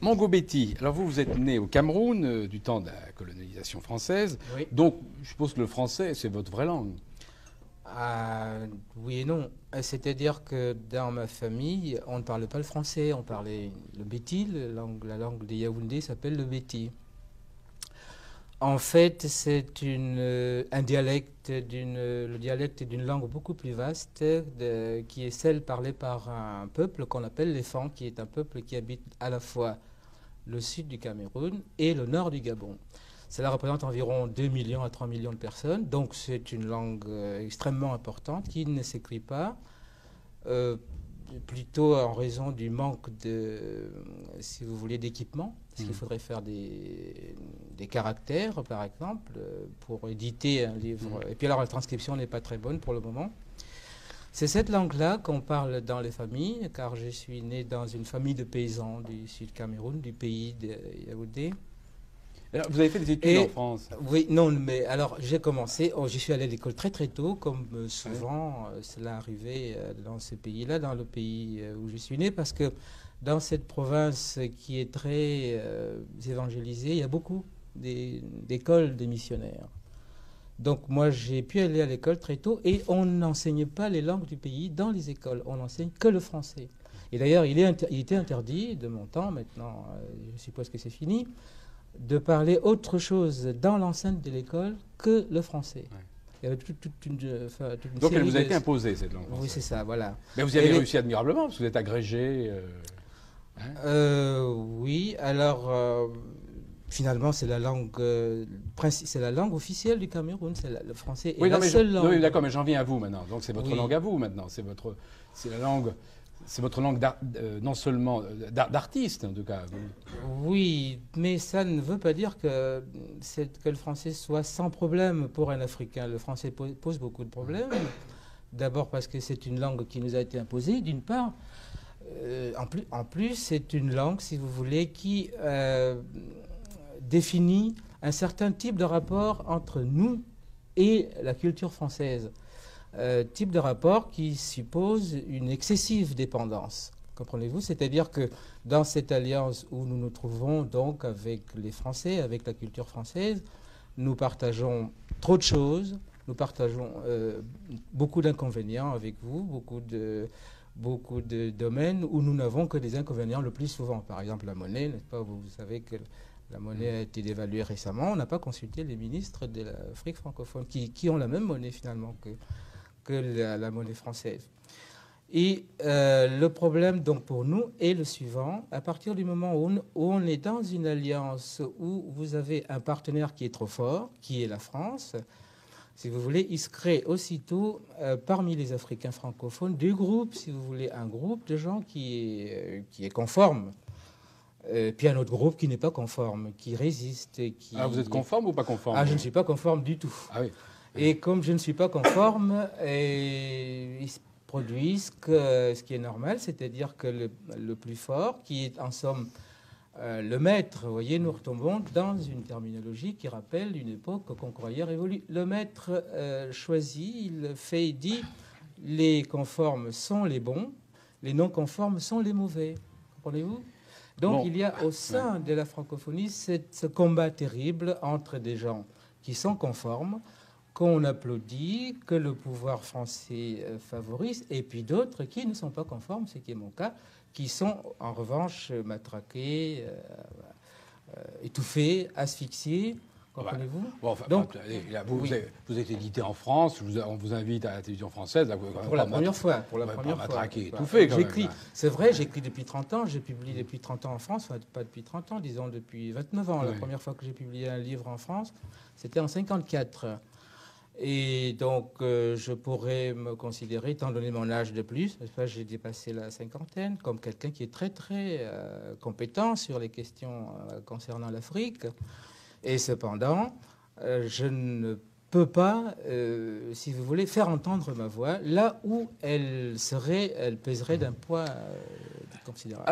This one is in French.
Mango Betty, alors vous, vous êtes né au Cameroun euh, du temps de la colonisation française. Oui. Donc, je suppose que le français, c'est votre vraie langue. Ah, oui et non. Euh, C'est-à-dire que dans ma famille, on ne parlait pas le français, on parlait le béti, la langue, la langue des Yaoundé s'appelle le béti. En fait, c'est une, euh, un dialecte d'une, le dialecte d'une langue beaucoup plus vaste, de- qui est celle parlée par un peuple qu'on appelle les Fans, qui est un peuple qui habite à la fois le sud du Cameroun et le nord du Gabon. Cela représente environ 2 millions à 3 millions de personnes, donc c'est une langue euh, extrêmement importante qui ne s'écrit pas, euh, plutôt en raison du manque de, si vous voulez, d'équipement, parce qu'il Mhm. faudrait faire des, des caractères, par exemple, euh, pour éditer un livre. Et puis alors la transcription n'est pas très bonne pour le moment. C'est cette langue-là qu'on parle dans les familles, car je suis né dans une famille de paysans du sud Cameroun, du pays de Yaoundé. Alors, vous avez fait des études Et- en France. Oui, non, mais alors j'ai commencé, oh, j'y suis allé à l'école très très tôt, comme euh, souvent euh, cela arrivait euh, dans ce pays-là, dans le pays où je suis né, parce que dans cette province qui est très évangélisée, il y a beaucoup des- d'écoles de missionnaires. Donc moi j'ai pu aller à l'école très tôt et on n'enseigne pas les langues du pays dans les écoles, on n'enseigne que le français. Et d'ailleurs il, était interdit de mon temps, maintenant euh, je suppose que c'est fini, de parler autre chose dans l'enceinte de l'école que le français. Ouais. Il y avait toute, toute une, enfin, toute une Donc, elle vous a de- été imposée, cette langue Oui, c'est ça, voilà. Mais vous y avez Et les- réussi admirablement, parce que vous êtes agrégé. euh, Euh, oui, alors finalement c'est la langue, euh, c'est la langue officielle du Cameroun, c'est le français est Oui, la seule je- langue. oui, d'accord, mais j'en viens à vous maintenant. Donc, c'est votre Oui. langue à vous maintenant. C'est votre, c'est la langue, c'est votre langue euh, non seulement euh, d'ar- d'artiste en tout cas. Oui, mais ça ne veut pas dire que, que le français soit sans problème pour un Africain. Le français po- pose beaucoup de problèmes. D'abord parce que c'est une langue qui nous a été imposée, d'une part. Euh, en plus, en plus c'est une langue, si vous voulez, qui définit un certain type de rapport entre nous et la culture française. Euh, type de rapport qui suppose une excessive dépendance. Comprenez-vous? C'est-à-dire que dans cette alliance où nous nous trouvons donc avec les Français, avec la culture française, nous partageons trop de choses, nous partageons euh, beaucoup d'inconvénients avec vous, beaucoup de, beaucoup de domaines où nous n'avons que des inconvénients le plus souvent. Par exemple, la monnaie, n'est-ce pas? Vous, savez que la monnaie a été dévaluée récemment. On n'a pas consulté les ministres de l'Afrique francophone qui, ont la même monnaie finalement que, la, monnaie française. Et euh, le problème donc pour nous est le suivant à partir du moment où on, est dans une alliance où vous avez un partenaire qui est trop fort, qui est la France, si vous voulez, il se crée aussitôt euh, parmi les Africains francophones du groupe, si vous voulez, un groupe de gens qui est, euh, qui est conforme. Euh, puis un autre groupe qui n'est pas conforme, qui résiste. et Qui... Ah, vous êtes conforme ou pas conforme Ah, je ne suis pas conforme du tout. Ah oui. Et comme je ne suis pas conforme, et ils se produisent que, ce qui est normal, c'est-à-dire que le, le plus fort, qui est en somme euh, le maître, vous voyez, nous retombons dans une terminologie qui rappelle une époque qu'on croyait révolue. Le maître euh, choisit, il fait, il dit, les conformes sont les bons, les non conformes sont les mauvais. Comprenez-vous? Donc Bon. il y a au sein de la francophonie cette- ce combat terrible entre des gens qui sont conformes, qu'on applaudit, que le pouvoir français euh, favorise, et puis d'autres qui ne sont pas conformes, ce qui est mon cas, qui sont en revanche matraqués, euh, euh, étouffés, asphyxiés. Comprenez-vous? Bon, enfin, Donc, là, vous, oui. vous, êtes, vous êtes édité en France, vous- on vous invite à la télévision française. Là, vous- Pour la première fois. Pour la pas première fois. étouffé, J'écris. là. C'est vrai, j'écris depuis 30 ans. J'ai publié depuis 30 ans en France. Enfin, pas depuis 30 ans, disons depuis 29 ans. La première fois que j'ai publié un livre en France, c'était en 54. Et donc, euh, je pourrais me considérer, étant donné mon âge de plus, j'ai dépassé la cinquantaine, comme quelqu'un qui est très, très euh, compétent sur les questions euh, concernant l'Afrique. Et cependant, euh, je ne peux pas, euh, si vous voulez, faire entendre ma voix là où elle serait, elle pèserait d'un poids euh, considérable.